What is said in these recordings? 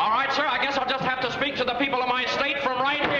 All right, sir, I guess I'll just have to speak to the people of my state from right here.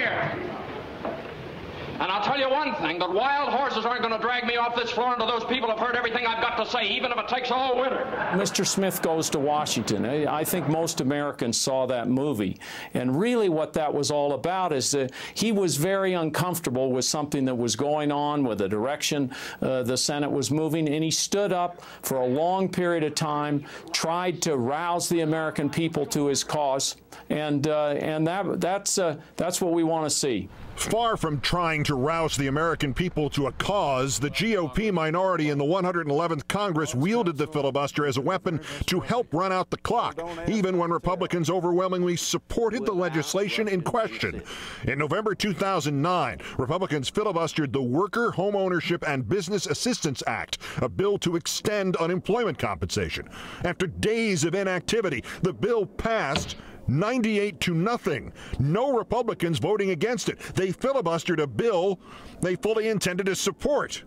And I'll tell you one thing, that wild horses aren't going to drag me off this floor until those people have heard everything I've got to say, even if it takes all winter. Mr. Smith Goes to Washington. I think most Americans saw that movie. And really what that was all about is that he was very uncomfortable with something that was going on, with the direction uh, the Senate was moving, and he stood up for a long period of time, tried to rouse the American people to his cause, and, uh, and that, that's, uh, that's what we want to see. Far from trying to rouse the American people to a cause, the GOP minority in the 111th Congress wielded the filibuster as a weapon to help run out the clock, even when Republicans overwhelmingly supported the legislation in question. In November 2009, Republicans filibustered the Worker Homeownership and Business Assistance Act, a bill to extend unemployment compensation. After days of inactivity, the bill passed 98 to nothing. No Republicans voting against it. They filibustered a bill they fully intended to support.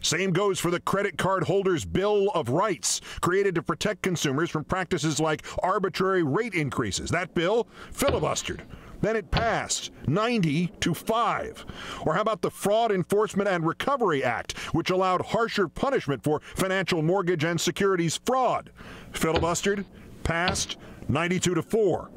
Same goes for the credit card holders' Bill of Rights, created to protect consumers from practices like arbitrary rate increases. That bill filibustered. Then it passed 90 to 5. Or how about the Fraud Enforcement and Recovery Act, which allowed harsher punishment for financial mortgage and securities fraud? Filibustered, passed 92 to 4.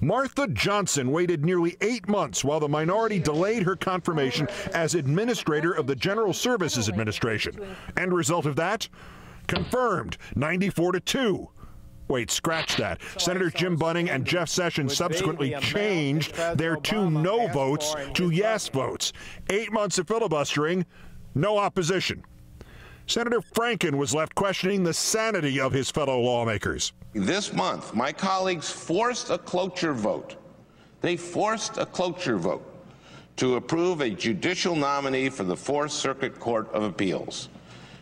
Martha Johnson waited nearly eight months while the minority delayed her confirmation as administrator of the General Services Administration. End result of that? Confirmed 94 to 2. Wait, scratch that. Senators Jim Bunning and Jeff Sessions subsequently changed their two no votes to yes votes. Eight months of filibustering, no opposition. Senator Franken was left questioning the sanity of his fellow lawmakers. This month, my colleagues forced a cloture vote. They forced a cloture vote to approve a judicial nominee for the Fourth Circuit Court of Appeals.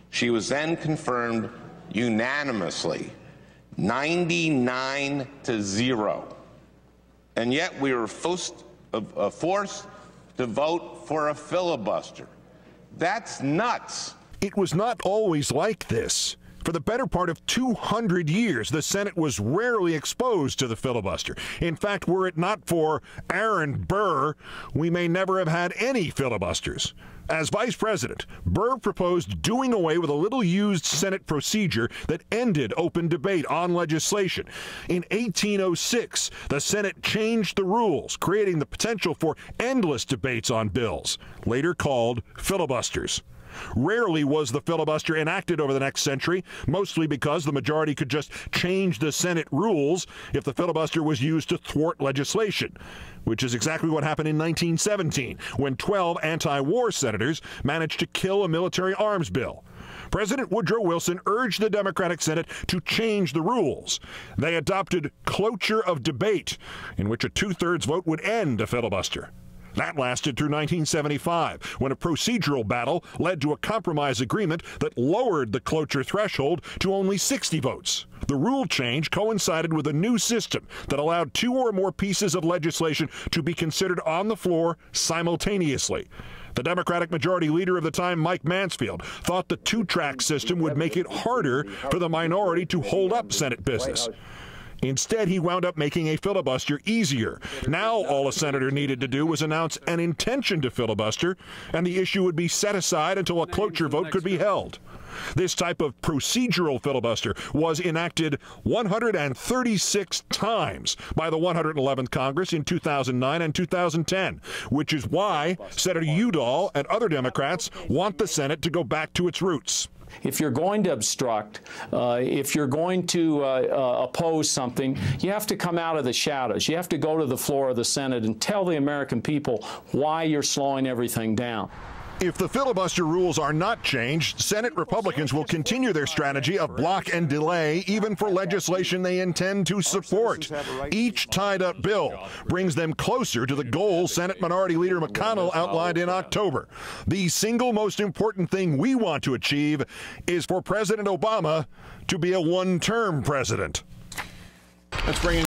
She was then confirmed unanimously, 99 to 0. And yet we were forced, uh, forced to vote for a filibuster. That's nuts. It was not always like this. For the better part of 200 years, the Senate was rarely exposed to the filibuster. In fact, were it not for Aaron Burr, we may never have had any filibusters. As vice president, Burr proposed doing away with a little used Senate procedure that ended open debate on legislation. In 1806, the Senate changed the rules, creating the potential for endless debates on bills, later called filibusters. Rarely was the filibuster enacted over the next century, mostly because the majority could just change the Senate rules if the filibuster was used to thwart legislation, which is exactly what happened in 1917 when 12 anti war senators managed to kill a military arms bill. President Woodrow Wilson urged the Democratic Senate to change the rules. They adopted cloture of debate, in which a two thirds vote would end a filibuster. That lasted through 1975, when a procedural battle led to a compromise agreement that lowered the cloture threshold to only 60 votes. The rule change coincided with a new system that allowed two or more pieces of legislation to be considered on the floor simultaneously. The Democratic Majority Leader of the time, Mike Mansfield, thought the two track system would make it harder for the minority to hold up Senate business. Instead, he wound up making a filibuster easier. Now, all a senator needed to do was announce an intention to filibuster, and the issue would be set aside until a cloture vote could be held. This type of procedural filibuster was enacted 136 times by the 111th Congress in 2009 and 2010, which is why Senator Udall and other Democrats want the Senate to go back to its roots. If you're going to obstruct, uh, if you're going to uh, uh, oppose something, you have to come out of the shadows. You have to go to the floor of the Senate and tell the American people why you're slowing everything down. If the filibuster rules are not changed, Senate Republicans will continue their strategy of block and delay even for legislation they intend to support. Each tied up bill brings them closer to the goal Senate Minority Leader McConnell outlined in October. The single most important thing we want to achieve is for President Obama to be a one term president. Let's bring in